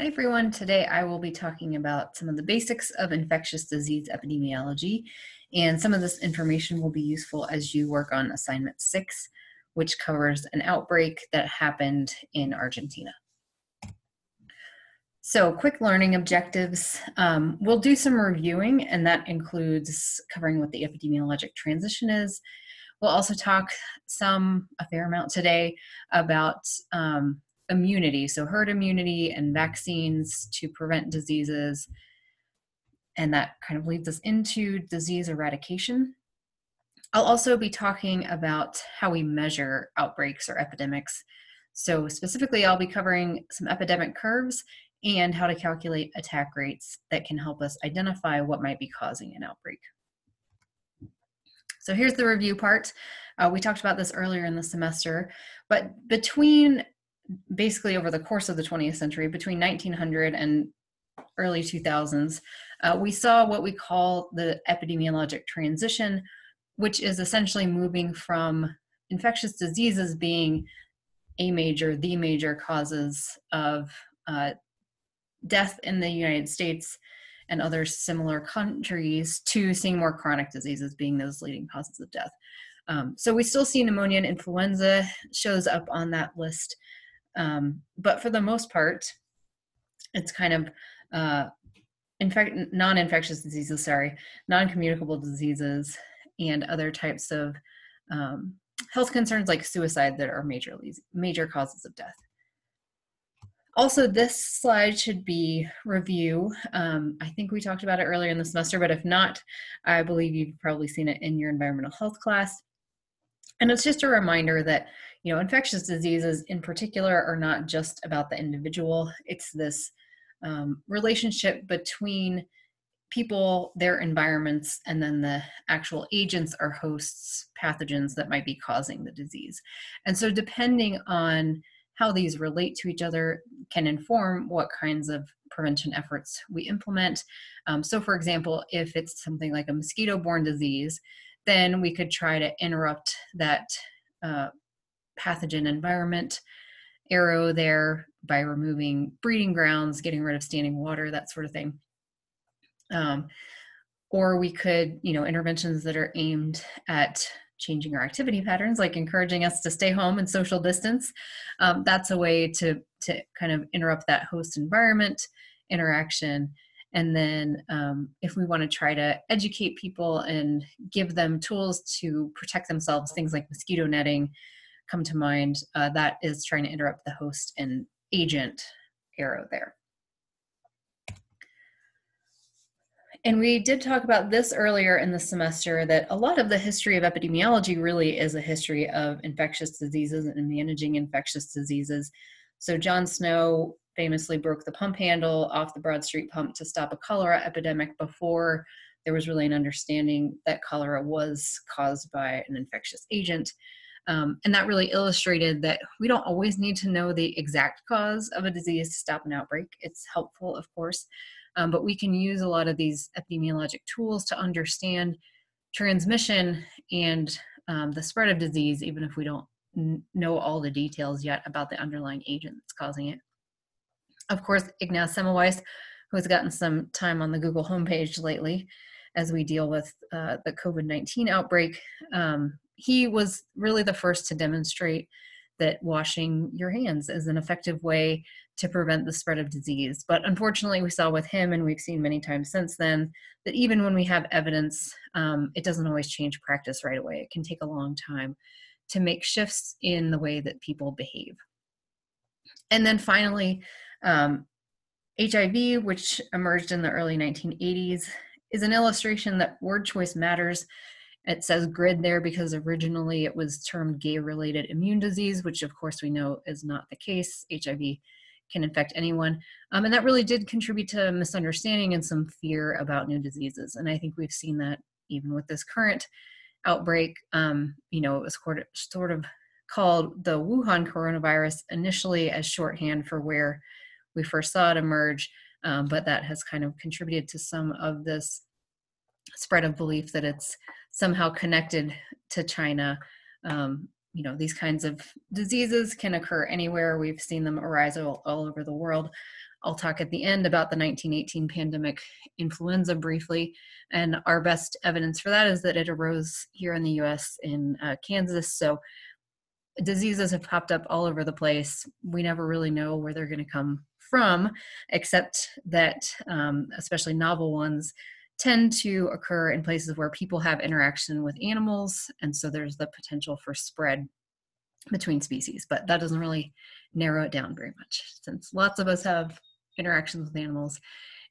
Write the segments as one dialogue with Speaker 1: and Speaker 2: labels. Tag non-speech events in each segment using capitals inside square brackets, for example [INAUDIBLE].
Speaker 1: Hi everyone, today I will be talking about some of the basics of infectious disease epidemiology and some of this information will be useful as you work on assignment six, which covers an outbreak that happened in Argentina. So quick learning objectives. Um, we'll do some reviewing and that includes covering what the epidemiologic transition is. We'll also talk some, a fair amount today about um, immunity, so herd immunity and vaccines to prevent diseases. And that kind of leads us into disease eradication. I'll also be talking about how we measure outbreaks or epidemics. So, specifically, I'll be covering some epidemic curves and how to calculate attack rates that can help us identify what might be causing an outbreak. So, here's the review part. Uh, we talked about this earlier in the semester, but between basically over the course of the 20th century, between 1900 and early 2000s, uh, we saw what we call the epidemiologic transition, which is essentially moving from infectious diseases being a major, the major causes of uh, death in the United States and other similar countries to seeing more chronic diseases being those leading causes of death. Um, so we still see pneumonia and influenza shows up on that list um, but for the most part, it's kind of uh, fact, non-infectious diseases, sorry, non-communicable diseases, and other types of um, health concerns like suicide that are major major causes of death. Also, this slide should be review. Um, I think we talked about it earlier in the semester, but if not, I believe you've probably seen it in your environmental health class. And it's just a reminder that you know infectious diseases in particular are not just about the individual. It's this um, relationship between people their environments and then the actual agents or hosts pathogens that might be causing the disease. And so depending on how these relate to each other can inform what kinds of prevention efforts we implement. Um, so for example if it's something like a mosquito borne disease then we could try to interrupt that uh, pathogen environment arrow there by removing breeding grounds, getting rid of standing water, that sort of thing. Um, or we could, you know, interventions that are aimed at changing our activity patterns, like encouraging us to stay home and social distance. Um, that's a way to to kind of interrupt that host environment interaction. And then, um, if we want to try to educate people and give them tools to protect themselves, things like mosquito netting, come to mind uh, that is trying to interrupt the host and agent arrow there. And we did talk about this earlier in the semester that a lot of the history of epidemiology really is a history of infectious diseases and managing infectious diseases. So John Snow famously broke the pump handle off the Broad Street pump to stop a cholera epidemic before there was really an understanding that cholera was caused by an infectious agent. Um, and that really illustrated that we don't always need to know the exact cause of a disease to stop an outbreak. It's helpful, of course, um, but we can use a lot of these epidemiologic tools to understand transmission and um, the spread of disease, even if we don't know all the details yet about the underlying agent that's causing it. Of course, Ignaz Semmelweis, who has gotten some time on the Google homepage lately as we deal with uh, the COVID 19 outbreak, um, he was really the first to demonstrate that washing your hands is an effective way to prevent the spread of disease. But unfortunately, we saw with him, and we've seen many times since then, that even when we have evidence, um, it doesn't always change practice right away. It can take a long time to make shifts in the way that people behave. And then finally, um, HIV, which emerged in the early 1980s, is an illustration that word choice matters it says GRID there because originally it was termed gay related immune disease, which of course we know is not the case. HIV can infect anyone. Um, and that really did contribute to misunderstanding and some fear about new diseases. And I think we've seen that even with this current outbreak. Um, you know, it was sort of called the Wuhan coronavirus initially as shorthand for where we first saw it emerge, um, but that has kind of contributed to some of this spread of belief that it's somehow connected to China. Um, you know, these kinds of diseases can occur anywhere. We've seen them arise all, all over the world. I'll talk at the end about the 1918 pandemic influenza briefly. And our best evidence for that is that it arose here in the US in uh, Kansas. So diseases have popped up all over the place. We never really know where they're going to come from, except that, um, especially novel ones, tend to occur in places where people have interaction with animals. And so there's the potential for spread between species. But that doesn't really narrow it down very much since lots of us have interactions with animals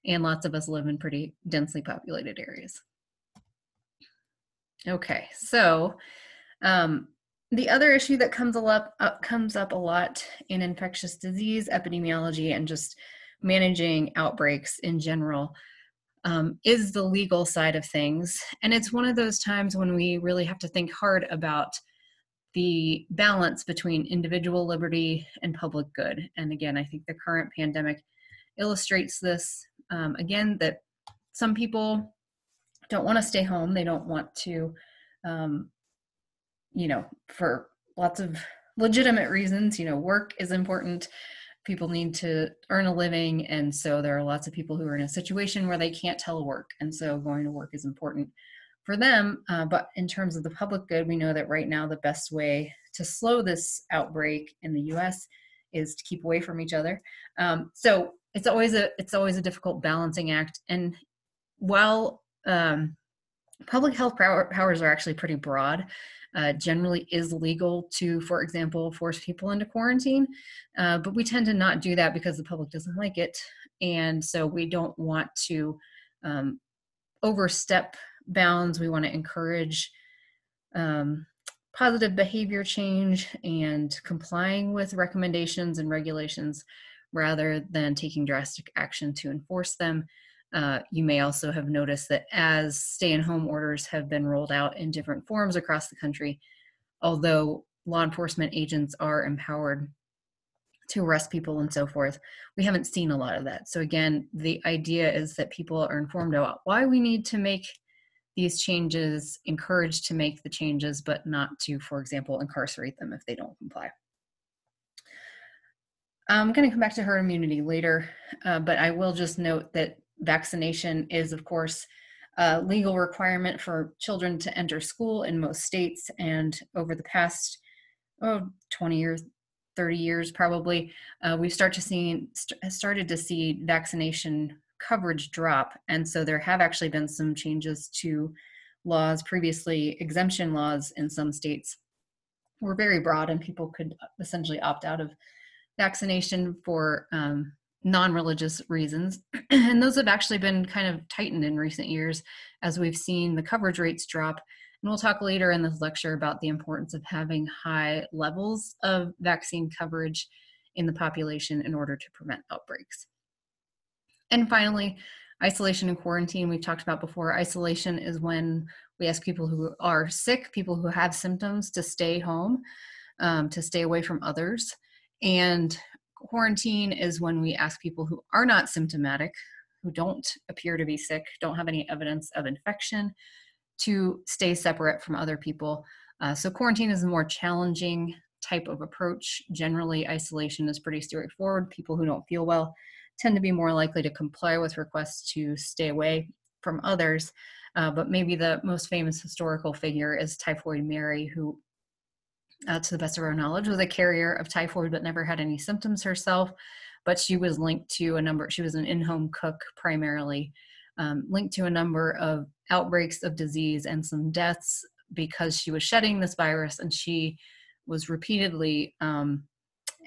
Speaker 1: and lots of us live in pretty densely populated areas. Okay, so um, the other issue that comes up, up comes up a lot in infectious disease epidemiology and just managing outbreaks in general um, is the legal side of things. And it's one of those times when we really have to think hard about the balance between individual liberty and public good. And again, I think the current pandemic illustrates this um, again that some people don't want to stay home, they don't want to, um, you know, for lots of legitimate reasons, you know, work is important. People need to earn a living. And so there are lots of people who are in a situation where they can't telework. And so going to work is important for them. Uh, but in terms of the public good, we know that right now the best way to slow this outbreak in the U.S. is to keep away from each other. Um, so it's always a it's always a difficult balancing act. And while um, public health power, powers are actually pretty broad, uh, generally is legal to, for example, force people into quarantine. Uh, but we tend to not do that because the public doesn't like it. And so we don't want to um, overstep bounds. We want to encourage um, positive behavior change and complying with recommendations and regulations rather than taking drastic action to enforce them. Uh, you may also have noticed that as stay in home orders have been rolled out in different forms across the country, although law enforcement agents are empowered to arrest people and so forth, we haven't seen a lot of that. So, again, the idea is that people are informed about why we need to make these changes, encouraged to make the changes, but not to, for example, incarcerate them if they don't comply. I'm going to come back to herd immunity later, uh, but I will just note that vaccination is, of course, a legal requirement for children to enter school in most states. And over the past oh, 20 years, 30 years probably, uh, we've started to see started to see vaccination coverage drop. And so there have actually been some changes to laws, previously exemption laws in some states were very broad and people could essentially opt out of vaccination for um, non-religious reasons [CLEARS THROAT] and those have actually been kind of tightened in recent years as we've seen the coverage rates drop and we'll talk later in this lecture about the importance of having high levels of vaccine coverage in the population in order to prevent outbreaks and finally, isolation and quarantine, we've talked about before. Isolation is when we ask people who are sick, people who have symptoms, to stay home, um, to stay away from others. And quarantine is when we ask people who are not symptomatic, who don't appear to be sick, don't have any evidence of infection, to stay separate from other people. Uh, so, quarantine is a more challenging type of approach. Generally, isolation is pretty straightforward. People who don't feel well tend to be more likely to comply with requests to stay away from others. Uh, but maybe the most famous historical figure is Typhoid Mary, who, uh, to the best of our knowledge, was a carrier of typhoid but never had any symptoms herself. But she was linked to a number, she was an in home cook primarily, um, linked to a number of outbreaks of disease and some deaths because she was shedding this virus and she was repeatedly um,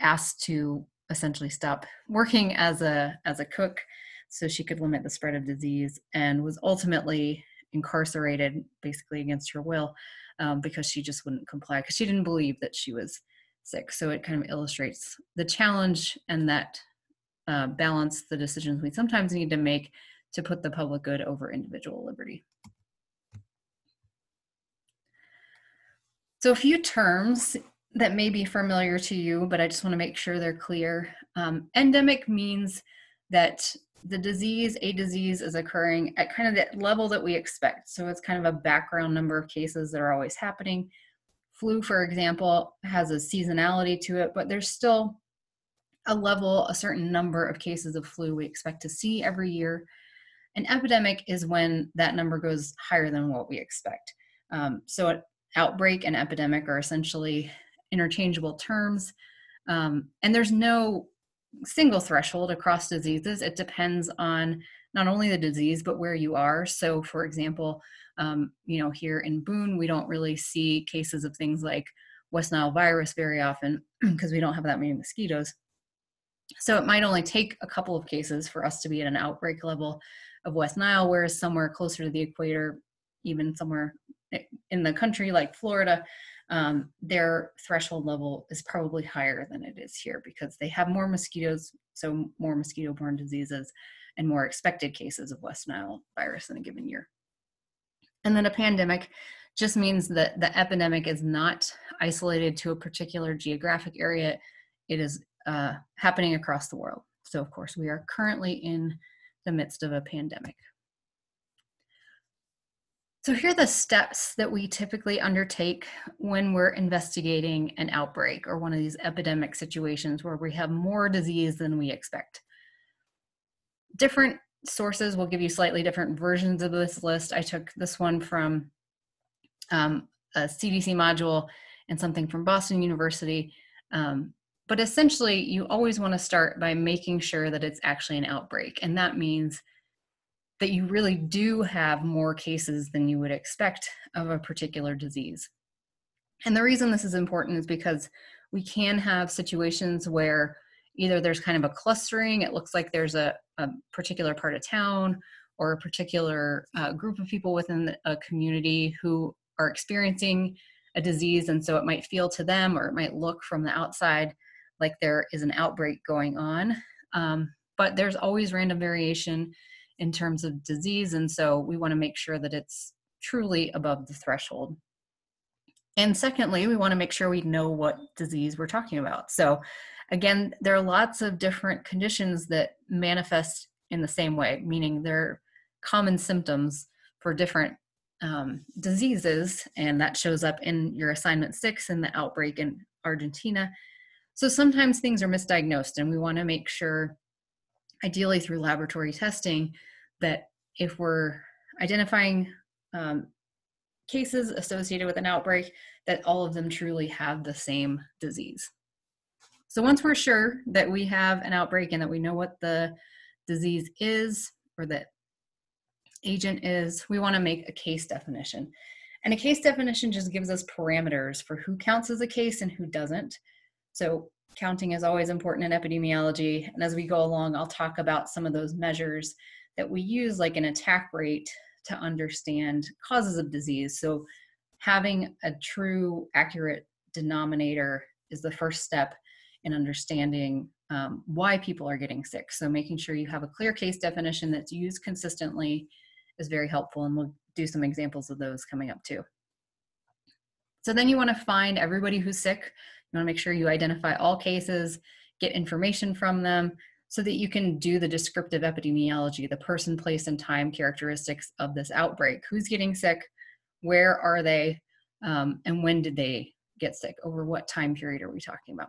Speaker 1: asked to essentially stop working as a as a cook so she could limit the spread of disease and was ultimately incarcerated basically against her will um, because she just wouldn't comply because she didn't believe that she was sick so it kind of illustrates the challenge and that uh, balance the decisions we sometimes need to make to put the public good over individual liberty so a few terms that may be familiar to you, but I just want to make sure they're clear. Um, endemic means that the disease, a disease, is occurring at kind of that level that we expect. So it's kind of a background number of cases that are always happening. Flu, for example, has a seasonality to it, but there's still a level, a certain number of cases of flu we expect to see every year. An epidemic is when that number goes higher than what we expect. Um, so, an outbreak and epidemic are essentially interchangeable terms. Um, and there's no single threshold across diseases. It depends on not only the disease, but where you are. So, for example, um, you know, here in Boone, we don't really see cases of things like West Nile virus very often [CLEARS THROAT] because we don't have that many mosquitoes. So it might only take a couple of cases for us to be at an outbreak level of West Nile, whereas somewhere closer to the equator, even somewhere in the country like Florida, um, their threshold level is probably higher than it is here because they have more mosquitoes, so more mosquito borne diseases, and more expected cases of West Nile virus in a given year. And then a pandemic just means that the epidemic is not isolated to a particular geographic area, it is uh, happening across the world. So, of course, we are currently in the midst of a pandemic. So, here are the steps that we typically undertake when we're investigating an outbreak or one of these epidemic situations where we have more disease than we expect. Different sources will give you slightly different versions of this list. I took this one from um, a CDC module and something from Boston University. Um, but essentially, you always want to start by making sure that it's actually an outbreak. And that means that you really do have more cases than you would expect of a particular disease. And the reason this is important is because we can have situations where either there's kind of a clustering, it looks like there's a, a particular part of town or a particular uh, group of people within a community who are experiencing a disease. And so it might feel to them or it might look from the outside like there is an outbreak going on. Um, but there's always random variation in terms of disease. And so we want to make sure that it's truly above the threshold. And secondly, we want to make sure we know what disease we're talking about. So, again, there are lots of different conditions that manifest in the same way, meaning they're common symptoms for different um, diseases, and that shows up in your assignment six in the outbreak in Argentina. So sometimes things are misdiagnosed, and we want to make sure, ideally through laboratory testing, that if we're identifying um, cases associated with an outbreak, that all of them truly have the same disease. So once we're sure that we have an outbreak and that we know what the disease is or that agent is, we want to make a case definition. And a case definition just gives us parameters for who counts as a case and who doesn't. So counting is always important in epidemiology. And as we go along, I'll talk about some of those measures that we use, like an attack rate, to understand causes of disease. So having a true, accurate denominator is the first step in understanding um, why people are getting sick. So making sure you have a clear case definition that's used consistently is very helpful and we'll do some examples of those coming up too. So then you want to find everybody who's sick. You want to make sure you identify all cases, get information from them so that you can do the descriptive epidemiology, the person, place, and time characteristics of this outbreak. Who's getting sick? Where are they? Um, and when did they get sick? Over what time period are we talking about?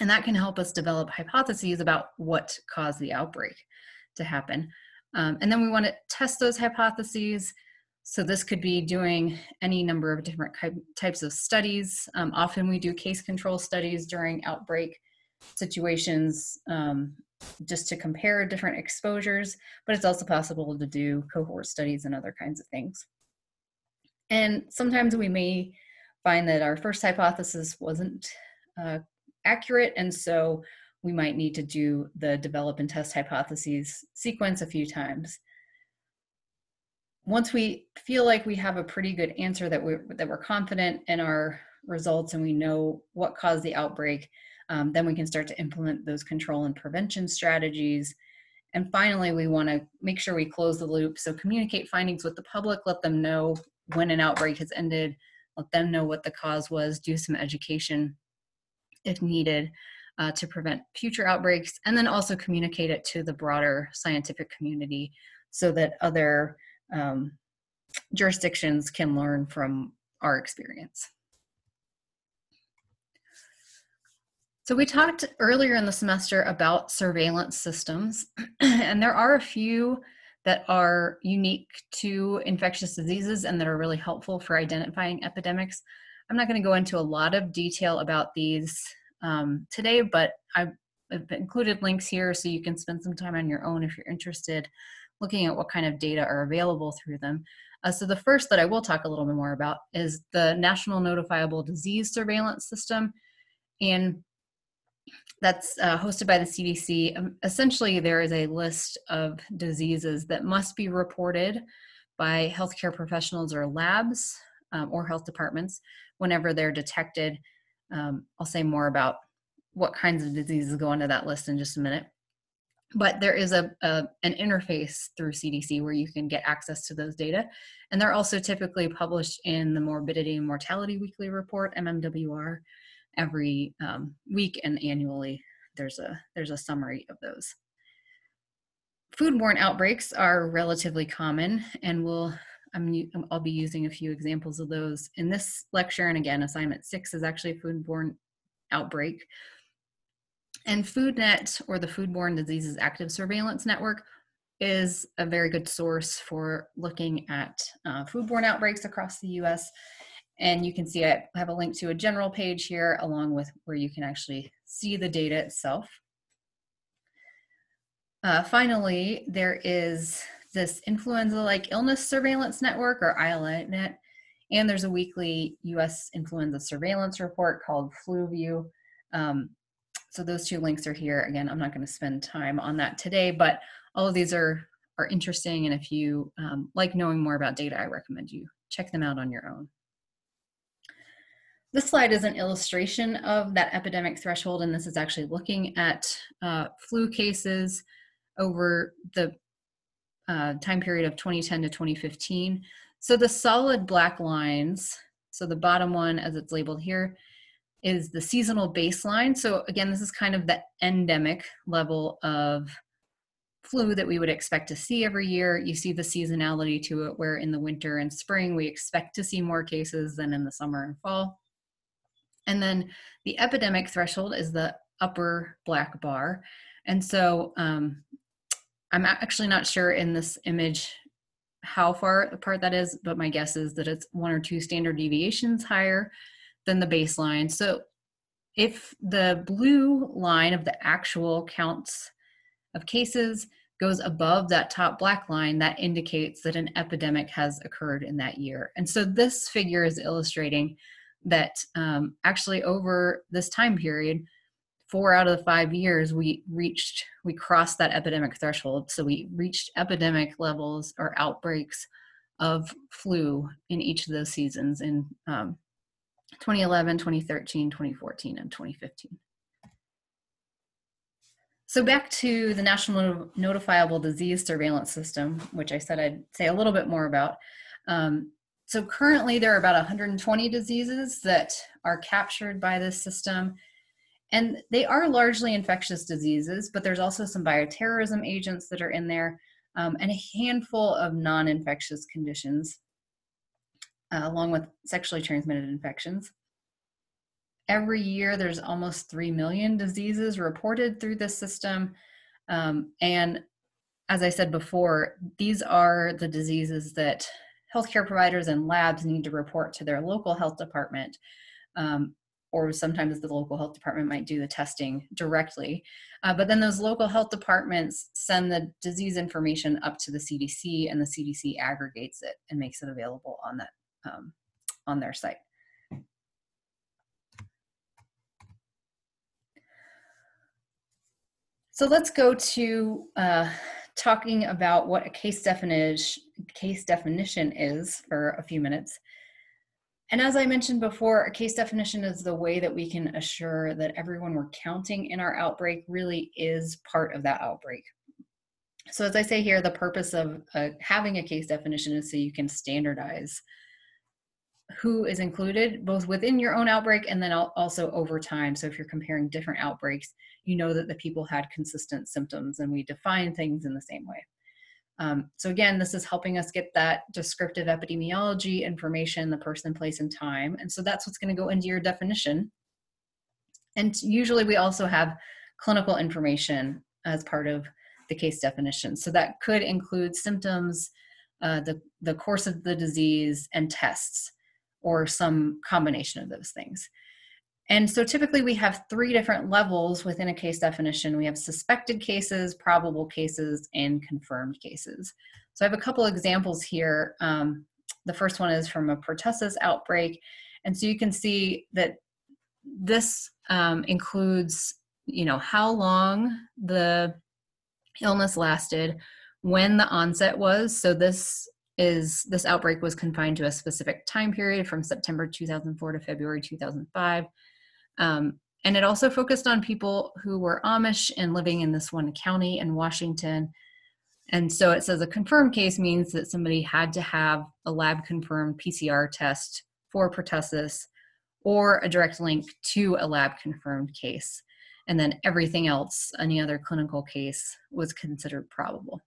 Speaker 1: And that can help us develop hypotheses about what caused the outbreak to happen. Um, and then we want to test those hypotheses. So this could be doing any number of different types of studies. Um, often we do case control studies during outbreak situations um, just to compare different exposures, but it's also possible to do cohort studies and other kinds of things. And sometimes we may find that our first hypothesis wasn't uh, accurate, and so we might need to do the develop and test hypotheses sequence a few times. Once we feel like we have a pretty good answer that we're, that we're confident in our results and we know what caused the outbreak, um, then we can start to implement those control and prevention strategies. And finally, we want to make sure we close the loop. So communicate findings with the public, let them know when an outbreak has ended, let them know what the cause was, do some education if needed uh, to prevent future outbreaks, and then also communicate it to the broader scientific community so that other um, jurisdictions can learn from our experience. So, we talked earlier in the semester about surveillance systems, [CLEARS THROAT] and there are a few that are unique to infectious diseases and that are really helpful for identifying epidemics. I'm not going to go into a lot of detail about these um, today, but I've, included links here so you can spend some time on your own if you're interested looking at what kind of data are available through them. Uh, so the first that I will talk a little bit more about is the National Notifiable Disease Surveillance System. And that's uh, hosted by the CDC. Um, essentially, there is a list of diseases that must be reported by healthcare professionals or labs um, or health departments whenever they're detected. Um, I'll say more about what kinds of diseases go into that list in just a minute. But there is a, a an interface through CDC where you can get access to those data, and they're also typically published in the Morbidity and Mortality Weekly Report (MMWR) every um, week and annually. There's a there's a summary of those. Foodborne outbreaks are relatively common, and we'll I'm, I'll be using a few examples of those in this lecture. And again, assignment six is actually a foodborne outbreak. And FoodNet, or the Foodborne Diseases Active Surveillance Network, is a very good source for looking at uh, foodborne outbreaks across the US. And you can see I have a link to a general page here, along with where you can actually see the data itself. Uh, finally, there is this influenza-like illness surveillance network, or ILINet, and there's a weekly U.S. influenza surveillance report called FluView. Um, so those two links are here. Again, I'm not going to spend time on that today, but all of these are are interesting. And if you um, like knowing more about data, I recommend you check them out on your own. This slide is an illustration of that epidemic threshold, and this is actually looking at uh, flu cases over the uh, time period of 2010 to 2015. So the solid black lines, so the bottom one as it's labeled here, is the seasonal baseline. So again, this is kind of the endemic level of flu that we would expect to see every year. You see the seasonality to it, where in the winter and spring we expect to see more cases than in the summer and fall. And then the epidemic threshold is the upper black bar. And so um, I'm actually not sure in this image how far apart that is, but my guess is that it's one or two standard deviations higher than the baseline. So if the blue line of the actual counts of cases goes above that top black line, that indicates that an epidemic has occurred in that year. And so this figure is illustrating that um, actually over this time period, four out of the five years we reached we crossed that epidemic threshold. So we reached epidemic levels or outbreaks of flu in each of those seasons in um, 2011 2013 2014 and 2015 so back to the national notifiable disease surveillance system which i said i'd say a little bit more about. Um, so currently there are about 120 diseases that are captured by this system and they are largely infectious diseases, but there's also some bioterrorism agents that are in there um, and a handful of non infectious conditions, uh, along with sexually transmitted infections. Every year, there's almost 3 million diseases reported through this system. Um, and as I said before, these are the diseases that healthcare providers and labs need to report to their local health department. Um, or sometimes the local health department might do the testing directly. Uh, but then those local health departments send the disease information up to the CDC, and the CDC aggregates it and makes it available on that um, on their site. So let's go to uh, talking about what a case definition case definition is for a few minutes. And as I mentioned before, a case definition is the way that we can assure that everyone we're counting in our outbreak really is part of that outbreak. So, as I say here, the purpose of uh, having a case definition is so you can standardize who is included both within your own outbreak and then also over time. So, if you're comparing different outbreaks, you know that the people had consistent symptoms and we define things in the same way. Um, so again, this is helping us get that descriptive epidemiology information, the person, place, and time. And so that's what's going to go into your definition. And usually we also have clinical information as part of the case definition. So that could include symptoms, uh, the, the course of the disease, and tests, or some combination of those things. And so typically we have three different levels within a case definition. We have suspected cases, probable cases, and confirmed cases. So I have a couple examples here. Um, the first one is from a pertussis outbreak. And so you can see that this um, includes, you know, how long the illness lasted, when the onset was. So this is this outbreak was confined to a specific time period from September 2004 to February 2005. Um, and it also focused on people who were Amish and living in this one county in Washington. And so it says a confirmed case means that somebody had to have a lab confirmed PCR test for pertussis or a direct link to a lab confirmed case. And then everything else, any other clinical case, was considered probable.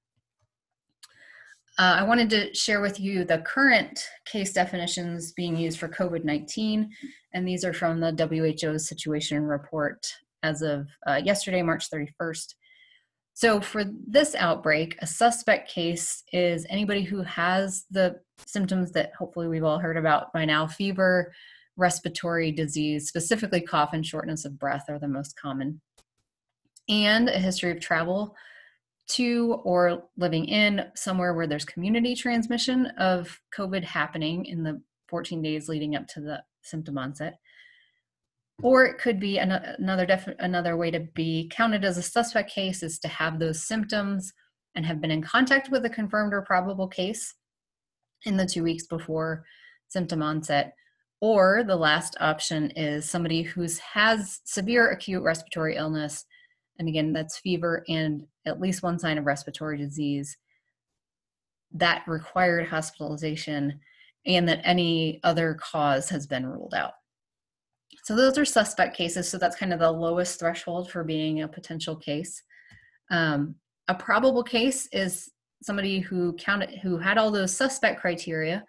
Speaker 1: Uh, I wanted to share with you the current case definitions being used for COVID 19, and these are from the WHO's situation report as of uh, yesterday, March 31st. So, for this outbreak, a suspect case is anybody who has the symptoms that hopefully we've all heard about by now fever, respiratory disease, specifically cough and shortness of breath are the most common, and a history of travel to or living in somewhere where there's community transmission of COVID happening in the 14 days leading up to the symptom onset. Or it could be an, another def- another way to be counted as a suspect case is to have those symptoms and have been in contact with a confirmed or probable case in the two weeks before symptom onset. Or the last option is somebody who has severe acute respiratory illness and again, that's fever and at least one sign of respiratory disease that required hospitalization and that any other cause has been ruled out. So those are suspect cases. So that's kind of the lowest threshold for being a potential case. Um, a probable case is somebody who counted who had all those suspect criteria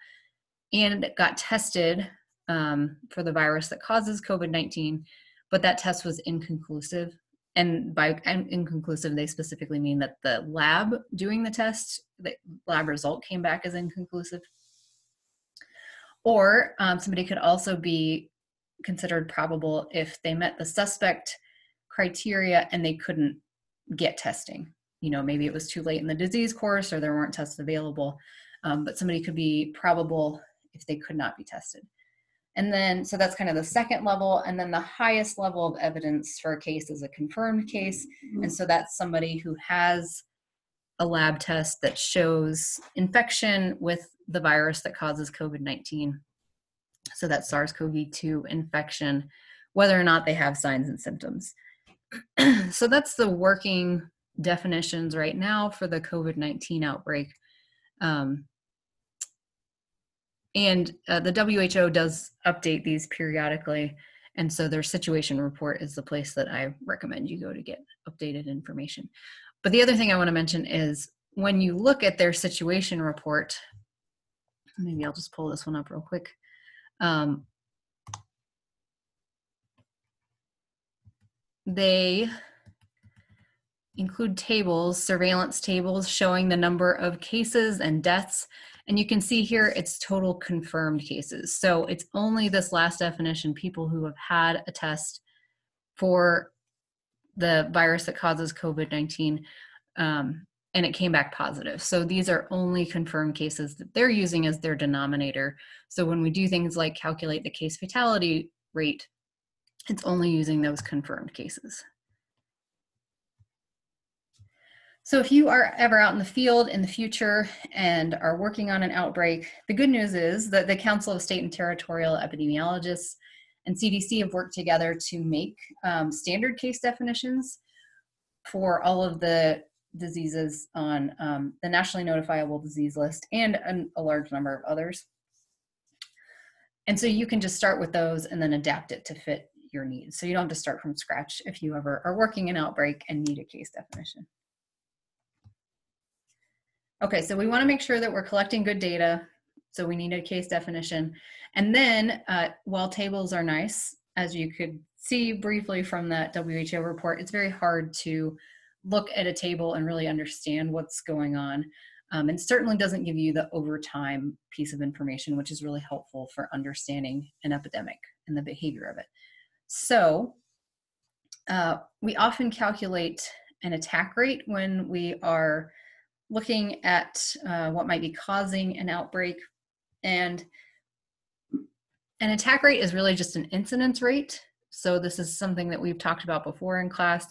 Speaker 1: and got tested um, for the virus that causes COVID-19, but that test was inconclusive and by inconclusive they specifically mean that the lab doing the test the lab result came back as inconclusive. Or um, somebody could also be considered probable if they met the suspect criteria and they couldn't get testing. You know maybe it was too late in the disease course or there weren't tests available um, but somebody could be probable if they could not be tested and then, so that's kind of the second level. And then the highest level of evidence for a case is a confirmed case. And so that's somebody who has a lab test that shows infection with the virus that causes COVID 19. So that's SARS CoV 2 infection, whether or not they have signs and symptoms. [CLEARS THROAT] so that's the working definitions right now for the COVID 19 outbreak. Um, and uh, the WHO does update these periodically. And so their situation report is the place that I recommend you go to get updated information. But the other thing I want to mention is when you look at their situation report, maybe I'll just pull this one up real quick. Um, they include tables, surveillance tables showing the number of cases and deaths and you can see here it's total confirmed cases. So it's only this last definition people who have had a test for the virus that causes COVID 19 um, and it came back positive. So these are only confirmed cases that they're using as their denominator. So when we do things like calculate the case fatality rate, it's only using those confirmed cases. So, if you are ever out in the field in the future and are working on an outbreak, the good news is that the Council of State and Territorial Epidemiologists and CDC have worked together to make um, standard case definitions for all of the diseases on um, the nationally notifiable disease list and a, a large number of others. And so you can just start with those and then adapt it to fit your needs. So you don't have to start from scratch if you ever are working an outbreak and need a case definition. Okay, so we want to make sure that we're collecting good data. So we need a case definition. And then uh, while tables are nice, as you could see briefly from that WHO report, it's very hard to look at a table and really understand what's going on. Um, and certainly doesn't give you the overtime piece of information, which is really helpful for understanding an epidemic and the behavior of it. So, uh, we often calculate an attack rate when we are looking at uh, what might be causing an outbreak. And an attack rate is really just an incidence rate. So, this is something that we've talked about before in class.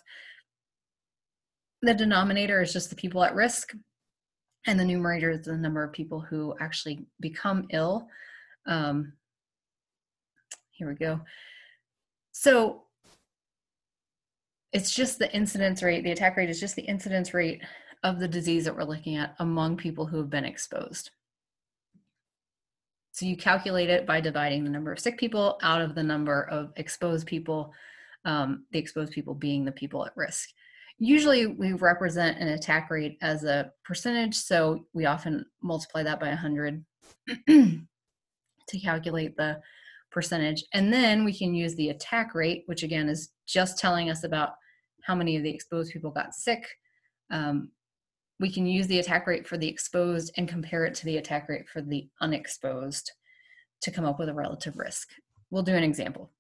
Speaker 1: The denominator is just the people at risk, and the numerator is the number of people who actually become ill. Um, here we go. So it's just the incidence rate, the attack rate is just the incidence rate of the disease that we're looking at among people who have been exposed. So you calculate it by dividing the number of sick people out of the number of exposed people, um, the exposed people being the people at risk. Usually we represent an attack rate as a percentage, so we often multiply that by 100 [CLEARS THROAT] to calculate the percentage. And then we can use the attack rate, which again is just telling us about how many of the exposed people got sick. Um, we can use the attack rate for the exposed and compare it to the attack rate for the unexposed to come up with a relative risk. We'll do an example.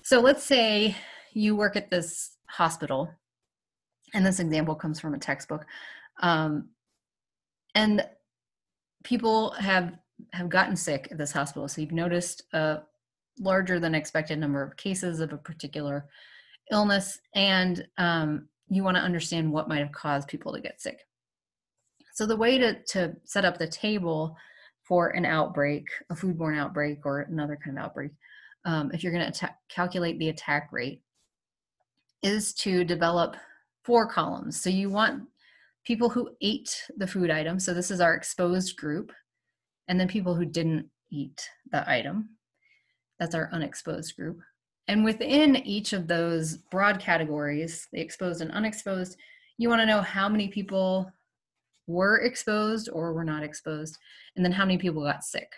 Speaker 1: So let's say you work at this hospital, and this example comes from a textbook. Um, and people have have gotten sick at this hospital. So you've noticed a larger than expected number of cases of a particular illness, and um, you want to understand what might have caused people to get sick. So the way to, to set up the table for an outbreak, a foodborne outbreak or another kind of outbreak, um, if you're going to calculate the attack rate, is to develop four columns. So you want people who ate the food item. So this is our exposed group, and then people who didn't eat the item. That's our unexposed group. And within each of those broad categories, the exposed and unexposed, you want to know how many people were exposed or were not exposed, and then how many people got sick.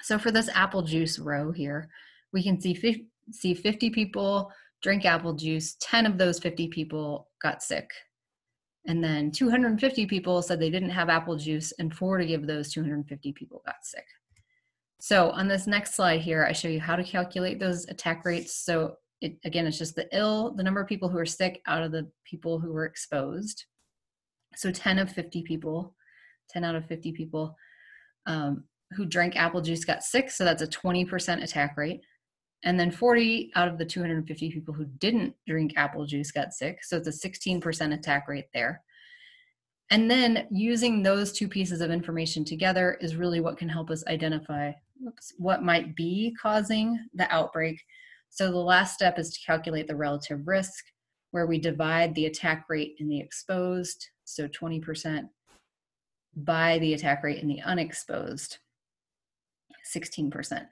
Speaker 1: So for this apple juice row here, we can see 50, see 50 people drink apple juice, 10 of those 50 people got sick. And then 250 people said they didn't have apple juice, and 40 of those 250 people got sick. So on this next slide here, I show you how to calculate those attack rates. So it, again, it's just the ill, the number of people who are sick out of the people who were exposed. So 10 of 50 people, 10 out of 50 people um, who drank apple juice got sick. So that's a 20% attack rate. And then 40 out of the 250 people who didn't drink apple juice got sick. So it's a 16% attack rate there. And then using those two pieces of information together is really what can help us identify what might be causing the outbreak. So the last step is to calculate the relative risk, where we divide the attack rate in the exposed, so 20%, by the attack rate in the unexposed, 16%.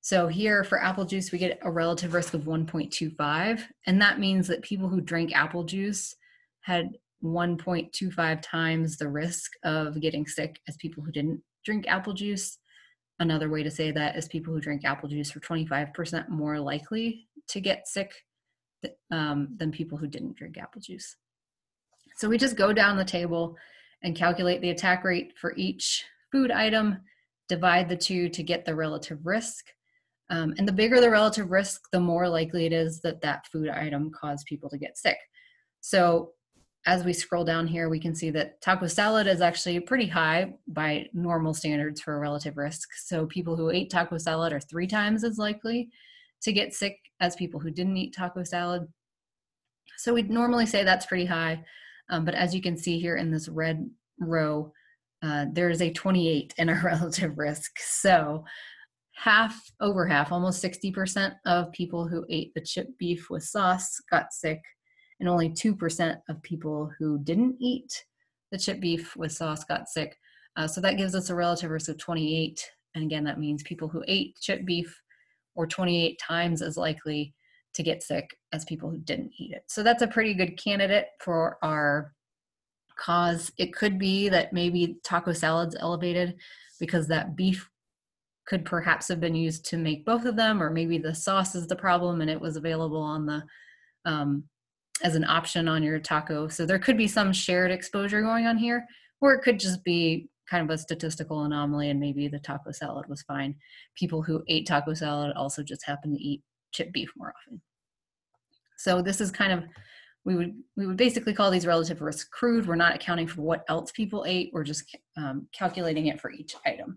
Speaker 1: So here for apple juice, we get a relative risk of 1.25. And that means that people who drank apple juice had 1.25 times the risk of getting sick as people who didn't drink apple juice. Another way to say that is people who drink apple juice are 25% more likely to get sick um, than people who didn't drink apple juice. So we just go down the table and calculate the attack rate for each food item, divide the two to get the relative risk. Um, and the bigger the relative risk, the more likely it is that that food item caused people to get sick. So as we scroll down here, we can see that taco salad is actually pretty high by normal standards for a relative risk. So people who ate taco salad are three times as likely to get sick as people who didn't eat taco salad. So we'd normally say that's pretty high. Um, but as you can see here in this red row, uh, there is a 28 in our [LAUGHS] relative risk. So half, over half, almost 60% of people who ate the chip beef with sauce got sick and only 2% of people who didn't eat the chip beef with sauce got sick. Uh, so that gives us a relative risk of 28. And again, that means people who ate chip beef were 28 times as likely to get sick as people who didn't eat it. So that's a pretty good candidate for our cause. It could be that maybe taco salad's elevated because that beef could perhaps have been used to make both of them, or maybe the sauce is the problem and it was available on the um, as an option on your taco. So there could be some shared exposure going on here, or it could just be kind of a statistical anomaly and maybe the taco salad was fine. People who ate taco salad also just happen to eat chip beef more often. So this is kind of we would we would basically call these relative risks crude. We're not accounting for what else people ate. We're just um, calculating it for each item.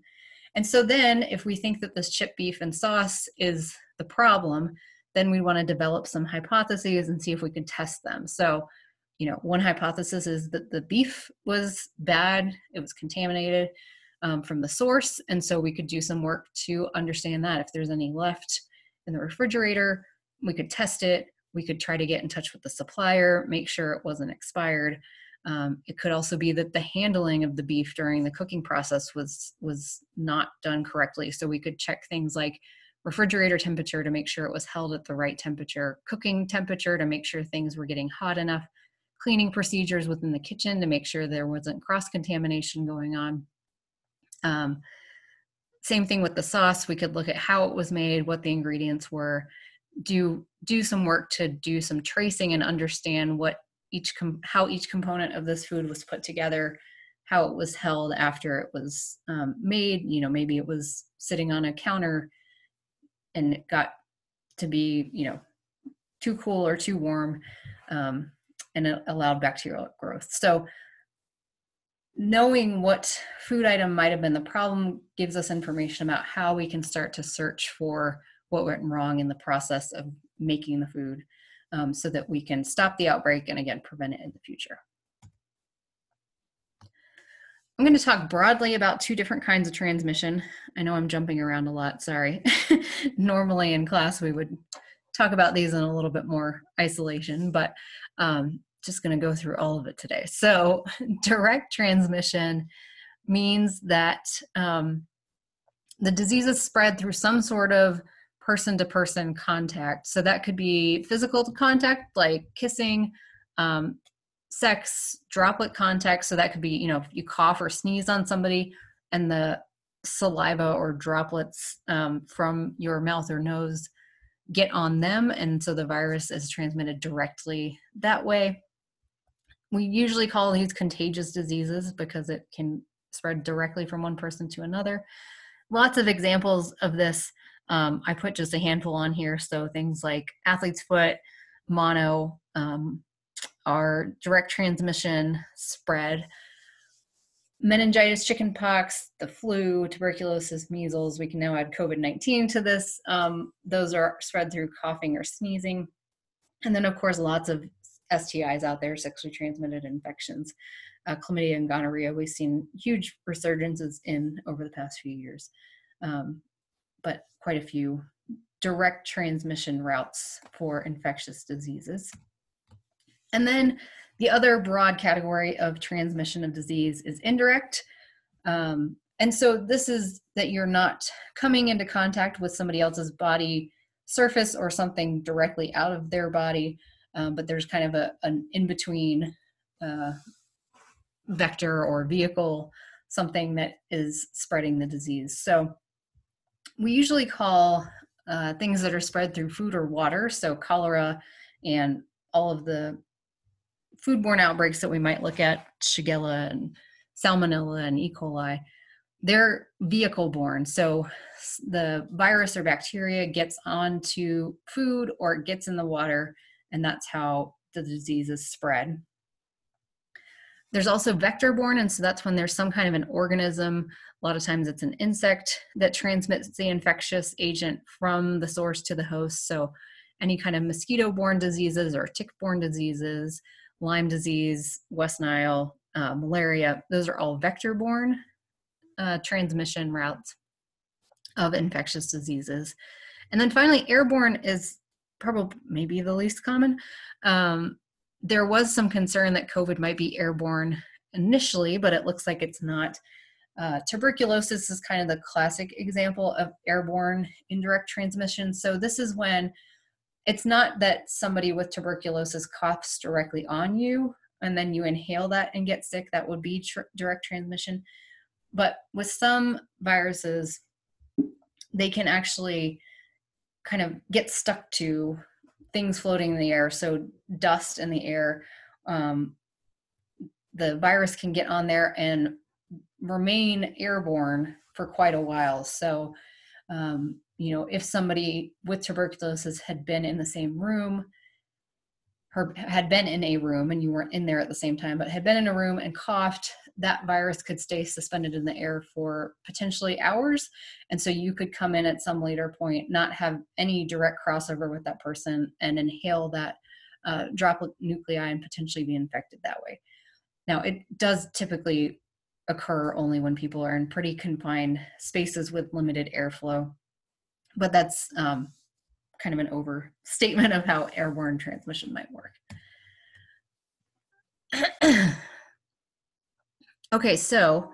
Speaker 1: And so then, if we think that this chip beef and sauce is the problem, then we want to develop some hypotheses and see if we can test them. So, you know, one hypothesis is that the beef was bad, it was contaminated um, from the source. And so we could do some work to understand that. If there's any left in the refrigerator, we could test it. We could try to get in touch with the supplier, make sure it wasn't expired. Um, it could also be that the handling of the beef during the cooking process was was not done correctly. So we could check things like refrigerator temperature to make sure it was held at the right temperature, cooking temperature to make sure things were getting hot enough, cleaning procedures within the kitchen to make sure there wasn't cross contamination going on. Um, same thing with the sauce. We could look at how it was made, what the ingredients were, do do some work to do some tracing and understand what each com- how each component of this food was put together, how it was held after it was um, made. You know, maybe it was sitting on a counter and it got to be you know too cool or too warm um, and it allowed bacterial growth. So knowing what food item might have been the problem gives us information about how we can start to search for what went wrong in the process of making the food um, so that we can stop the outbreak and again prevent it in the future I'm going to talk broadly about two different kinds of transmission. I know I'm jumping around a lot, sorry. [LAUGHS] Normally in class, we would talk about these in a little bit more isolation, but um, just going to go through all of it today. So, [LAUGHS] direct transmission means that um, the disease is spread through some sort of person to person contact. So, that could be physical contact, like kissing, um, sex droplet contact so that could be you know if you cough or sneeze on somebody and the saliva or droplets um, from your mouth or nose get on them. And so the virus is transmitted directly that way. We usually call these contagious diseases because it can spread directly from one person to another. Lots of examples of this. Um, i put just a handful on here. So things like athlete's foot mono um, our direct transmission spread meningitis, chickenpox, the flu, tuberculosis, measles. We can now add COVID 19 to this. Um, those are spread through coughing or sneezing. And then, of course, lots of STIs out there, sexually transmitted infections. Uh, chlamydia and gonorrhea, we've seen huge resurgences in over the past few years, um, but quite a few direct transmission routes for infectious diseases. And then the other broad category of transmission of disease is indirect. Um, and so this is that you're not coming into contact with somebody else's body surface or something directly out of their body, um, but there's kind of a, an in between uh, vector or vehicle, something that is spreading the disease. So we usually call uh, things that are spread through food or water, so cholera and all of the foodborne outbreaks that we might look at, Shigella and Salmonella and E. coli, they're vehicle borne. So the virus or bacteria gets onto food or it gets in the water, and that's how the disease is spread. There's also vector borne, and so that's when there's some kind of an organism. A lot of times it's an insect that transmits the infectious agent from the source to the host. So any kind of mosquito borne diseases or tick borne diseases, Lyme disease, West Nile, uh, malaria, those are all vector borne uh, transmission routes of infectious diseases. And then finally, airborne is probably maybe the least common. Um, there was some concern that COVID might be airborne initially, but it looks like it's not. Uh, tuberculosis is kind of the classic example of airborne indirect transmission. So, this is when it's not that somebody with tuberculosis coughs directly on you and then you inhale that and get sick that would be tr- direct transmission but with some viruses they can actually kind of get stuck to things floating in the air. So dust in the air, um, the virus can get on there and remain airborne for quite a while. So, um, you know, if somebody with tuberculosis had been in the same room, her had been in a room and you weren't in there at the same time, but had been in a room and coughed, that virus could stay suspended in the air for potentially hours. And so you could come in at some later point, not have any direct crossover with that person, and inhale that uh, droplet nuclei and potentially be infected that way. Now, it does typically occur only when people are in pretty confined spaces with limited airflow, but that's um, kind of an overstatement of how airborne transmission might work. [CLEARS THROAT] okay, so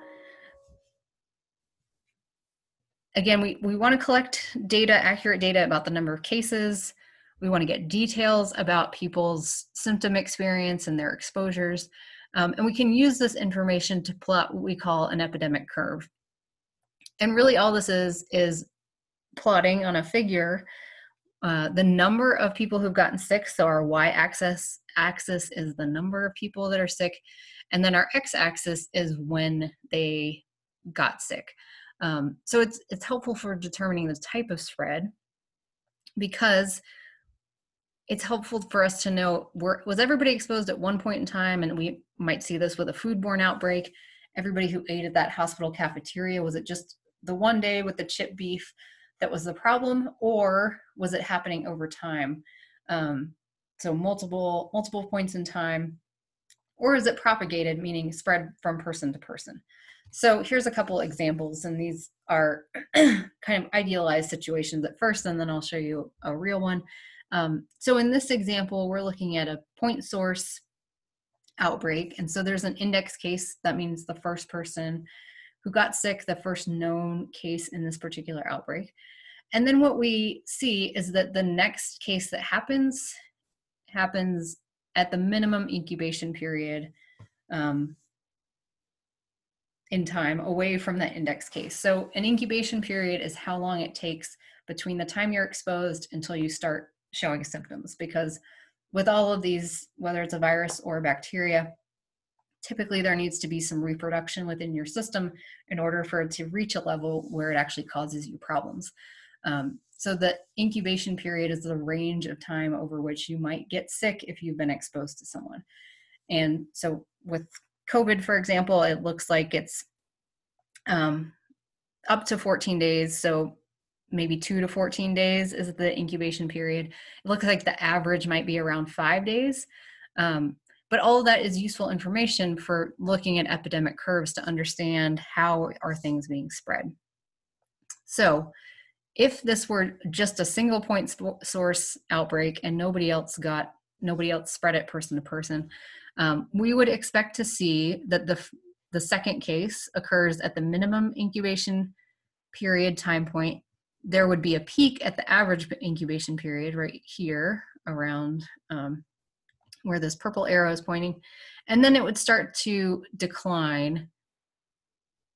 Speaker 1: again, we, we want to collect data, accurate data about the number of cases. We want to get details about people's symptom experience and their exposures. Um, and we can use this information to plot what we call an epidemic curve. And really all this is, is plotting on a figure uh, the number of people who've gotten sick. So our y-axis axis is the number of people that are sick. And then our x-axis is when they got sick. Um, so it's, it's helpful for determining the type of spread because it's helpful for us to know were, was everybody exposed at one point in time and we might see this with a foodborne outbreak everybody who ate at that hospital cafeteria was it just the one day with the chip beef that was the problem or was it happening over time um, so multiple multiple points in time or is it propagated meaning spread from person to person so here's a couple examples and these are [CLEARS THROAT] kind of idealized situations at first and then i'll show you a real one um, so in this example, we're looking at a point source outbreak. And so there's an index case. That means the first person who got sick, the first known case in this particular outbreak. And then what we see is that the next case that happens happens at the minimum incubation period um, in time away from that index case. So an incubation period is how long it takes between the time you're exposed until you start showing symptoms because with all of these, whether it's a virus or a bacteria, typically there needs to be some reproduction within your system in order for it to reach a level where it actually causes you problems. Um, so the incubation period is the range of time over which you might get sick if you've been exposed to someone. And so with COVID, for example, it looks like it's um, up to 14 days. So maybe two to 14 days is the incubation period. It looks like the average might be around five days. Um, but all that is useful information for looking at epidemic curves to understand how are things being spread. So if this were just a single point source outbreak and nobody else got, nobody else spread it person to person, um, we would expect to see that the, the second case occurs at the minimum incubation period time point there would be a peak at the average incubation period right here around um, where this purple arrow is pointing. And then it would start to decline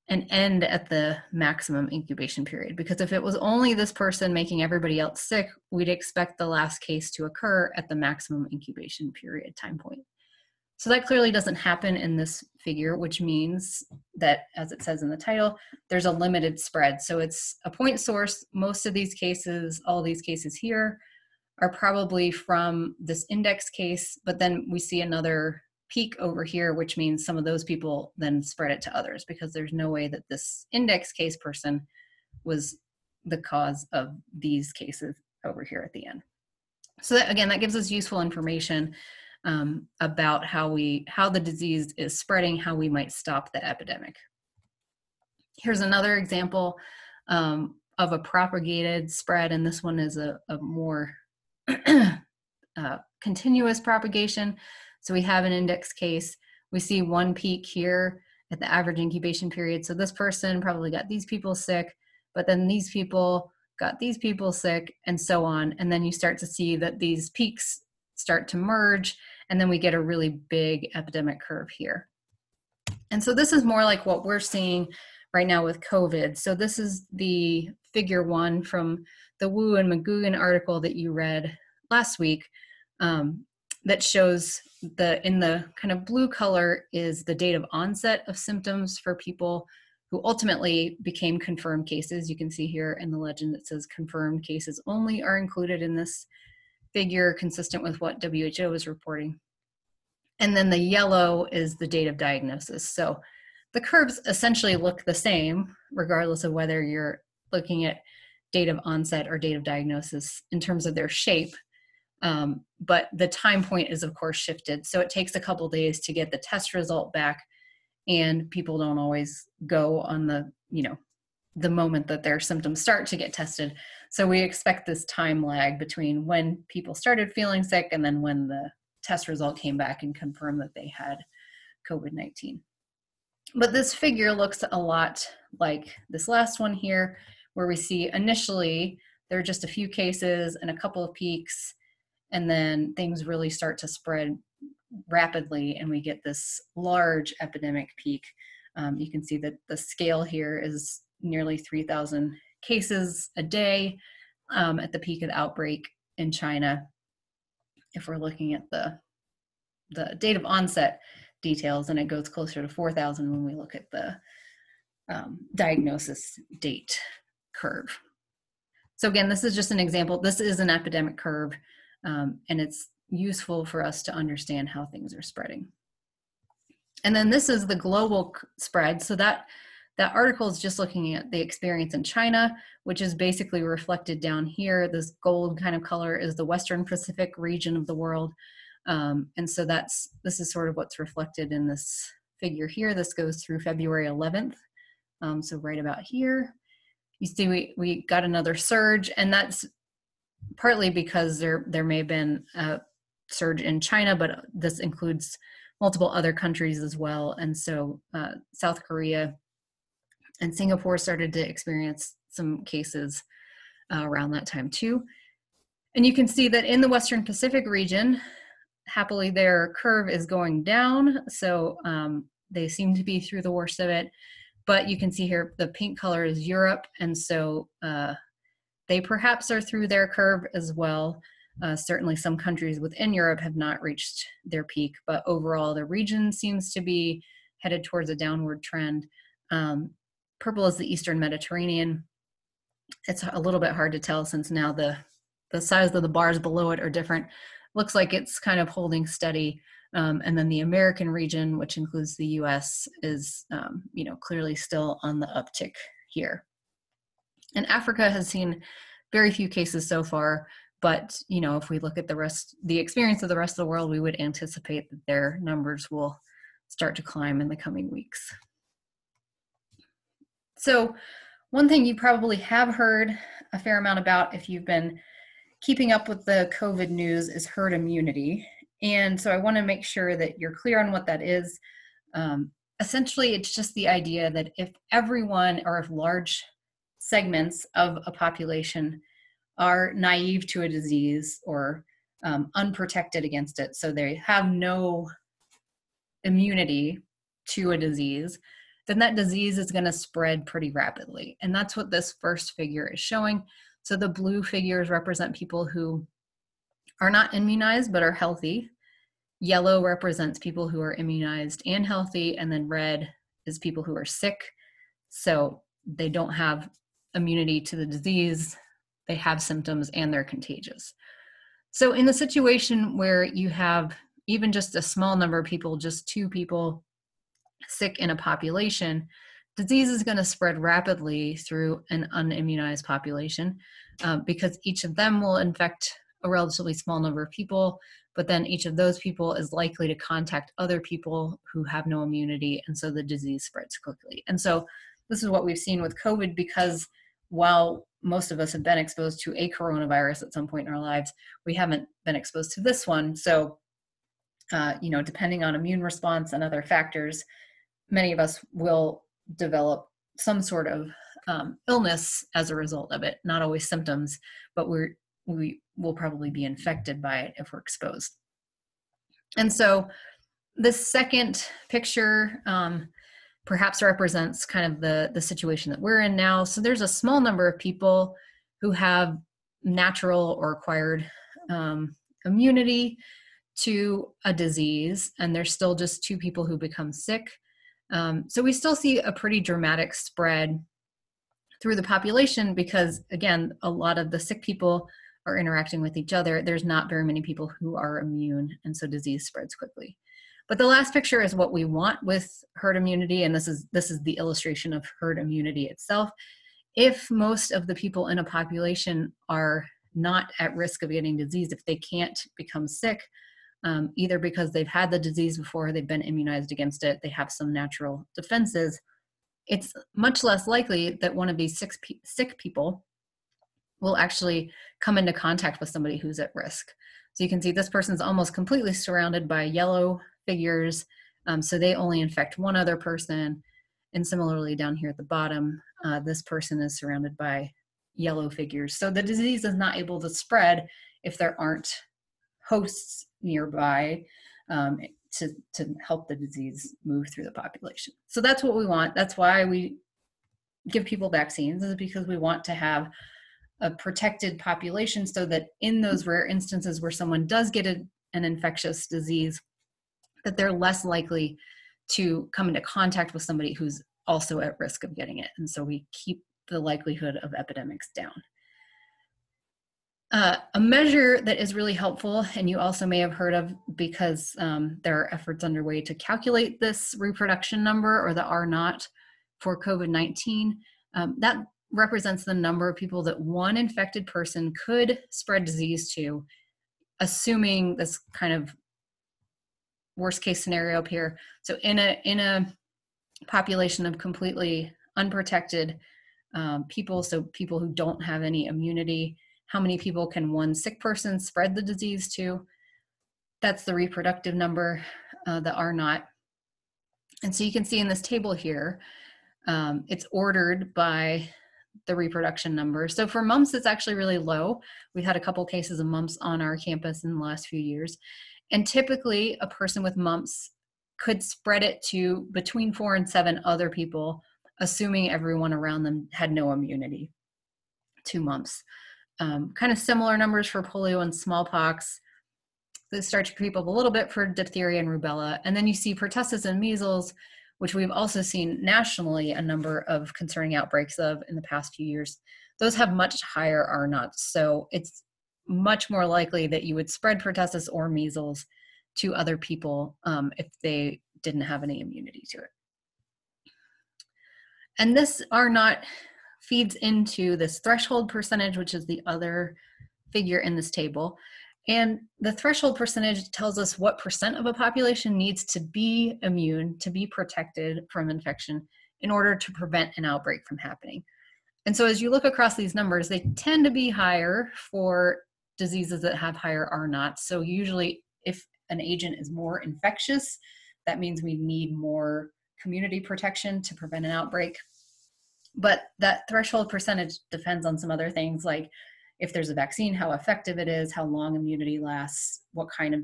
Speaker 1: and end at the maximum incubation period. Because if it was only this person making everybody else sick, we'd expect the last case to occur at the maximum incubation period time point. So that clearly doesn't happen in this figure, which means that, as it says in the title, there's a limited spread. So it's a point source. Most of these cases, all these cases here, are probably from this index case, but then we see another peak over here, which means some of those people then spread it to others because there's no way that this index case person was the cause of these cases over here at the end. So that, again, that gives us useful information um, about how we how the disease is spreading, how we might stop the epidemic. Here's another example um, of a propagated spread, and this one is a, a more [CLEARS THROAT] uh, continuous propagation. So we have an index case. We see one peak here at the average incubation period. So this person probably got these people sick, but then these people got these people sick, and so on. And then you start to see that these peaks start to merge and then we get a really big epidemic curve here. And so this is more like what we're seeing right now with COVID. So this is the figure one from the Wu and McGoogan article that you read last week um, that shows the in the kind of blue color is the date of onset of symptoms for people who ultimately became confirmed cases. You can see here in the legend that says confirmed cases only are included in this figure consistent with what WHO is reporting. And then the yellow is the date of diagnosis. So the curves essentially look the same, regardless of whether you're looking at date of onset or date of diagnosis in terms of their shape. Um, but the time point is, of course, shifted. So it takes a couple days to get the test result back, and people don't always go on the, you know, the moment that their symptoms start to get tested. So we expect this time lag between when people started feeling sick and then when the test result came back and confirmed that they had COVID 19. But this figure looks a lot like this last one here, where we see initially there are just a few cases and a couple of peaks, and then things really start to spread rapidly, and we get this large epidemic peak. Um, you can see that the scale here is nearly 3,000 cases a day um, at the peak of the outbreak in China. If we're looking at the the date of onset details, and it goes closer to 4,000 when we look at the um, diagnosis date curve. So again, this is just an example. This is an epidemic curve, um, and it's useful for us to understand how things are spreading. And then this is the global spread. So that that article is just looking at the experience in China, which is basically reflected down here. This gold kind of color is the Western Pacific region of the world. Um, and so that's this is sort of what's reflected in this figure here. This goes through February 11th. Um, so right about here, you see we, we got another surge and that's partly because there, there may have been a surge in China, but this includes multiple other countries as well. And so uh, South Korea and Singapore started to experience some cases uh, around that time too. And you can see that in the Western Pacific region, happily their curve is going down. So um, they seem to be through the worst of it. But you can see here the pink color is Europe. And so uh, they perhaps are through their curve as well. Uh, certainly, some countries within Europe have not reached their peak, but overall, the region seems to be headed towards a downward trend. Um, purple is the Eastern Mediterranean. It's a little bit hard to tell since now the the size of the bars below it are different. Looks like it's kind of holding steady. Um, and then the American region, which includes the U.S., is um, you know clearly still on the uptick here. And Africa has seen very few cases so far, but you know if we look at the rest, the experience of the rest of the world, we would anticipate that their numbers will start to climb in the coming weeks. So, one thing you probably have heard a fair amount about if you've been keeping up with the COVID news is herd immunity. And so, I want to make sure that you're clear on what that is. Um, essentially, it's just the idea that if everyone or if large segments of a population are naive to a disease or um, unprotected against it, so they have no immunity to a disease, then that disease is going to spread pretty rapidly. And that's what this first figure is showing. So the blue figures represent people who are not immunized but are healthy. Yellow represents people who are immunized and healthy, and then red is people who are sick. So they don't have immunity to the disease, they have symptoms, and they're contagious. So, in the situation where you have even just a small number of people, just two people sick in a population, disease is going to spread rapidly through an unimmunized population uh, because each of them will infect a relatively small number of people, but then each of those people is likely to contact other people who have no immunity, and so the disease spreads quickly. And so, this is what we've seen with COVID because while most of us have been exposed to a coronavirus at some point in our lives, we haven't been exposed to this one. So, uh, you know, depending on immune response and other factors, many of us will develop some sort of um, illness as a result of it. Not always symptoms, but we're we will probably be infected by it if we're exposed. And so, this second picture um, perhaps represents kind of the the situation that we're in now. So there's a small number of people who have natural or acquired um, immunity to a disease, and there's still just two people who become sick. Um, so we still see a pretty dramatic spread through the population because, again, a lot of the sick people are interacting with each other. There's not very many people who are immune, and so disease spreads quickly. But the last picture is what we want with herd immunity, and this is this is the illustration of herd immunity itself. If most of the people in a population are not at risk of getting disease, if they can't become sick, um, either because they've had the disease before, they've been immunized against it, they have some natural defenses, it's much less likely that one of these sick, sick people will actually come into contact with somebody who's at risk. So you can see this person's almost completely surrounded by yellow figures. Um, so they only infect one other person. And similarly, down here at the bottom, uh, this person is surrounded by yellow figures. So the disease is not able to spread if there aren't hosts nearby um, to, to help the disease move through the population. So that's what we want. That's why we give people vaccines, is because we want to have a protected population so that in those rare instances where someone does get a, an infectious disease, that they're less likely to come into contact with somebody who's also at risk of getting it. And so we keep the likelihood of epidemics down. Uh, a measure that is really helpful, and you also may have heard of because um, there are efforts underway to calculate this reproduction number or the R naught for COVID 19. Um, that represents the number of people that one infected person could spread disease to, assuming this kind of worst case scenario up here. So in a in a population of completely unprotected um, people, so people who don't have any immunity, how many people can one sick person spread the disease to? That's the reproductive number uh, that R naught. And so you can see in this table here, um, it's ordered by the reproduction number. So for mumps, it's actually really low. We've had a couple cases of mumps on our campus in the last few years. And typically, a person with mumps could spread it to between four and seven other people, assuming everyone around them had no immunity to mumps. Um, kind of similar numbers for polio and smallpox. They start to creep up a little bit for diphtheria and rubella. And then you see pertussis and measles, which we've also seen nationally a number of concerning outbreaks of in the past few years. Those have much higher R naughts. So it's much more likely that you would spread pertussis or measles to other people um, if they didn't have any immunity to it. And this R naught feeds into this threshold percentage, which is the other figure in this table. And the threshold percentage tells us what percent of a population needs to be immune, to be protected from infection in order to prevent an outbreak from happening. And so as you look across these numbers, they tend to be higher for diseases that have higher R naughts. So usually if an agent is more infectious, that means we need more community protection to prevent an outbreak. But that threshold percentage depends on some other things like if there's a vaccine, how effective it is, how long immunity lasts, what kind of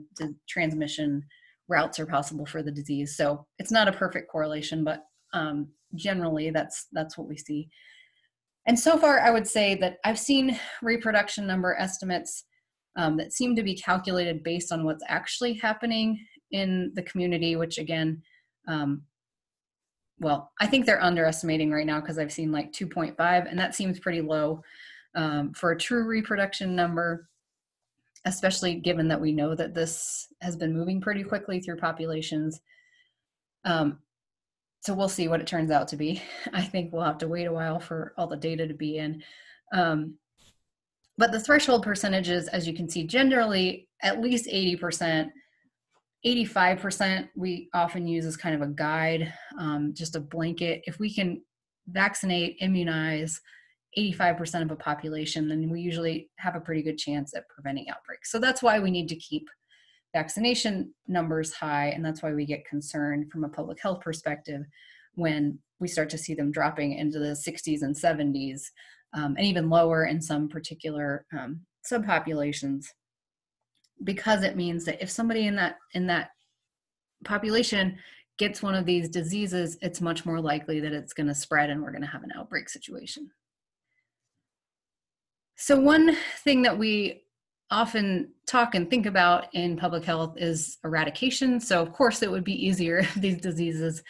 Speaker 1: transmission routes are possible for the disease. So it's not a perfect correlation, but um, generally that's that's what we see. And so far, I would say that I've seen reproduction number estimates um, that seem to be calculated based on what's actually happening in the community, which again, um, well, I think they're underestimating right now because I've seen like 2.5, and that seems pretty low um, for a true reproduction number, especially given that we know that this has been moving pretty quickly through populations. Um, so we'll see what it turns out to be. [LAUGHS] I think we'll have to wait a while for all the data to be in. Um, but the threshold percentages, as you can see, generally at least 80%, 85% we often use as kind of a guide, um, just a blanket. If we can vaccinate, immunize 85% of a population, then we usually have a pretty good chance at preventing outbreaks. So that's why we need to keep vaccination numbers high, and that's why we get concerned from a public health perspective when we start to see them dropping into the 60s and 70s um, and even lower in some particular um, subpopulations because it means that if somebody in that in that population gets one of these diseases, it's much more likely that it's going to spread and we're going to have an outbreak situation. So, one thing that we often talk and think about in public health is eradication. So, of course, it would be easier [LAUGHS] if these diseases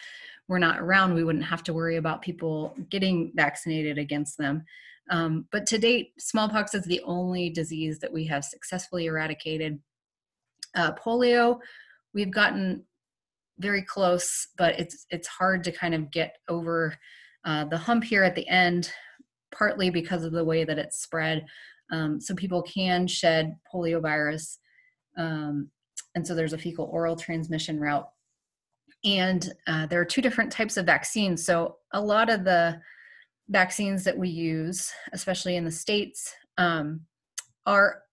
Speaker 1: were not around. We wouldn't have to worry about people getting vaccinated against them. Um, but to date, smallpox is the only disease that we have successfully eradicated. Uh, polio, we've gotten very close, but it's it's hard to kind of get over uh, the hump here at the end, partly because of the way that it's spread. Um, so people can shed poliovirus, um, and so there's a fecal oral transmission route. And uh, there are two different types of vaccines. So a lot of the vaccines that we use, especially in the states, um, are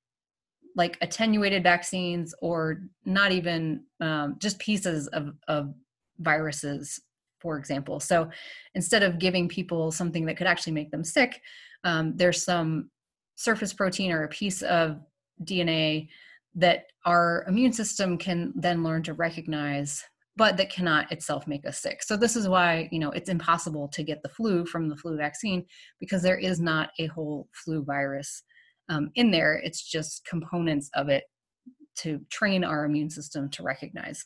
Speaker 1: like attenuated vaccines or not even um, just pieces of, of viruses for example. So instead of giving people something that could actually make them sick um, there's some surface protein or a piece of dna that our immune system can then learn to recognize but that cannot itself make us sick. So this is why you know it's impossible to get the flu from the flu vaccine because there is not a whole flu virus um, in there. It's just components of it to train our immune system to recognize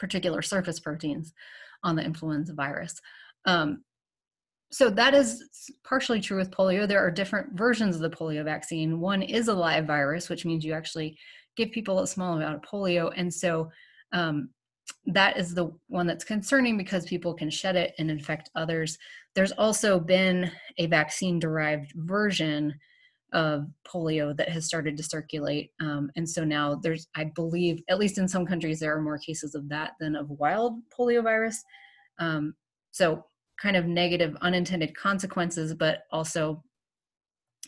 Speaker 1: particular surface proteins on the influenza virus. Um, so that is partially true with polio. There are different versions of the polio vaccine. One is a live virus, which means you actually give people a small amount of polio. And so um, that is the one that's concerning because people can shed it and infect others. There's also been a vaccine derived version of polio that has started to circulate. Um, and so now there's, I believe, at least in some countries, there are more cases of that than of wild polio virus. Um, so kind of negative unintended consequences, but also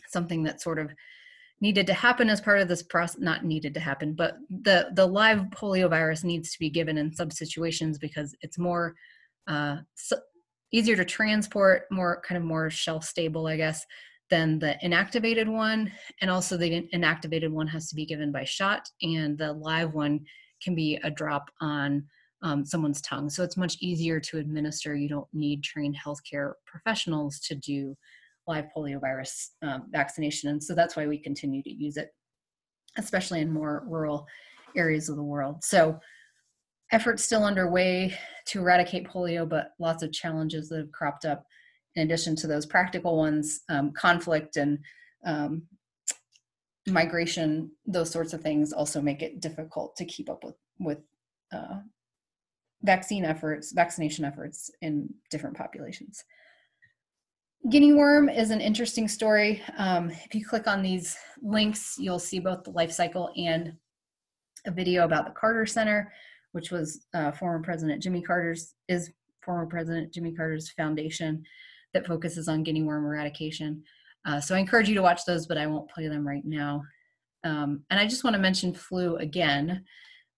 Speaker 1: something that sort of needed to happen as part of this process not needed to happen but the the live polio virus needs to be given in some situations because it's more uh, so easier to transport more kind of more shelf stable i guess than the inactivated one. And also, the inactivated one has to be given by shot, and the live one can be a drop on um, someone's tongue. So it's much easier to administer. You don't need trained healthcare professionals to do live poliovirus um, vaccination. And so that's why we continue to use it, especially in more rural areas of the world. So efforts still underway to eradicate polio, but lots of challenges that have cropped up in addition to those practical ones, um, conflict and um, migration, those sorts of things also make it difficult to keep up with with uh, vaccine efforts, vaccination efforts in different populations. Guinea worm is an interesting story. Um, if you click on these links, you'll see both the life cycle and a video about the Carter Center, which was uh, former President Jimmy Carter's is former President Jimmy Carter's foundation that focuses on guinea worm eradication. Uh, so I encourage you to watch those, but I won't play them right now. Um, and I just want to mention flu again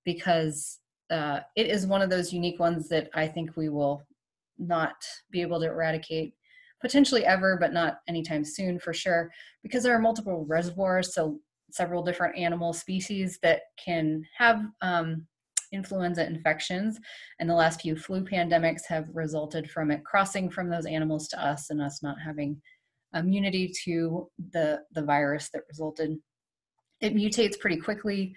Speaker 1: because uh, it is one of those unique ones that I think we will not be able to eradicate potentially ever, but not anytime soon for sure, because there are multiple reservoirs, so several different animal species that can have um, influenza infections. And the last few flu pandemics have resulted from it crossing from those animals to us and us not having immunity to the, the virus that resulted. It mutates pretty quickly.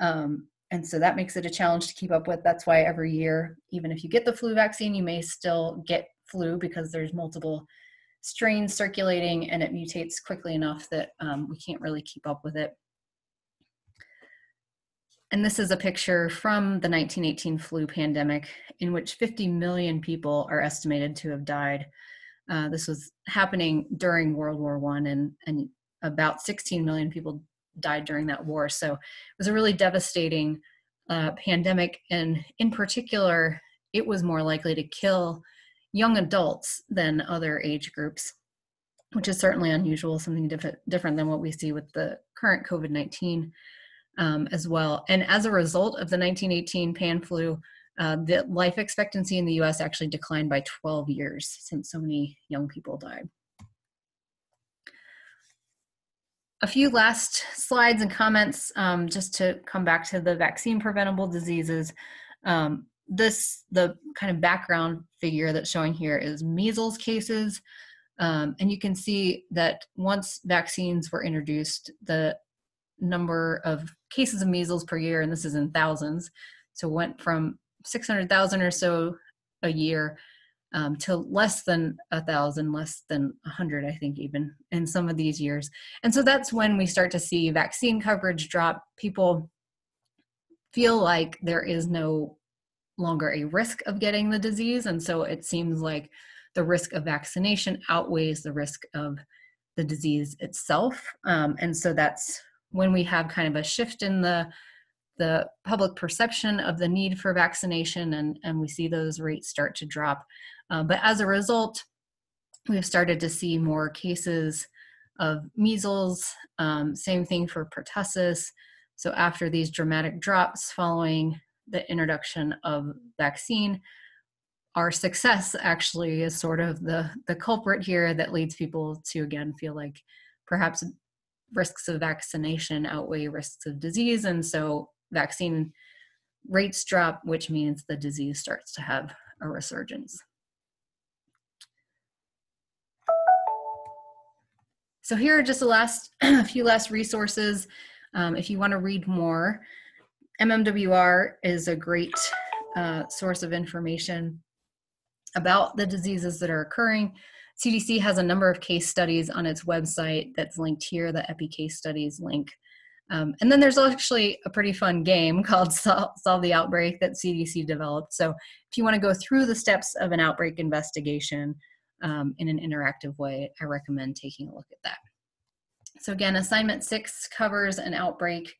Speaker 1: Um, and so that makes it a challenge to keep up with. That's why every year, even if you get the flu vaccine, you may still get flu because there's multiple strains circulating and it mutates quickly enough that um, we can't really keep up with it. And this is a picture from the 1918 flu pandemic, in which 50 million people are estimated to have died. Uh, this was happening during World War One, and and about 16 million people died during that war. So it was a really devastating uh, pandemic, and in particular, it was more likely to kill young adults than other age groups, which is certainly unusual, something different different than what we see with the current COVID 19 um, as well. And as a result of the 1918 pan flu, uh, the life expectancy in the US actually declined by 12 years since so many young people died. A few last slides and comments um, just to come back to the vaccine preventable diseases. Um, this the kind of background figure that's showing here is measles cases um, and you can see that once vaccines were introduced the number of cases of measles per year and this is in thousands so went from 600000 or so a year um, to less than a thousand less than a hundred i think even in some of these years and so that's when we start to see vaccine coverage drop people feel like there is no longer a risk of getting the disease. And so it seems like the risk of vaccination outweighs the risk of the disease itself. Um, and so that's when we have kind of a shift in the the public perception of the need for vaccination and, and we see those rates start to drop. Uh, but as a result, we've started to see more cases of measles, um, same thing for pertussis. So after these dramatic drops following the introduction of vaccine our success actually is sort of the the culprit here that leads people to again feel like perhaps risks of vaccination outweigh risks of disease and so vaccine rates drop which means the disease starts to have a resurgence so here are just the last [CLEARS THROAT] a few last resources um, if you want to read more MMWR is a great uh, source of information about the diseases that are occurring. CDC has a number of case studies on its website that's linked here, the Epi case studies link. Um, and then there's actually a pretty fun game [LAUGHS] called Sol- Solve the Outbreak that CDC developed. So if you want to go through the steps of an outbreak investigation um, in an interactive way, I recommend taking a look at that. So again, assignment six covers an outbreak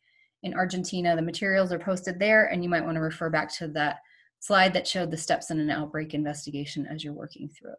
Speaker 1: in Argentina. The materials are posted there, and you might want to refer back to that slide that showed the steps in an outbreak investigation as you're working through it.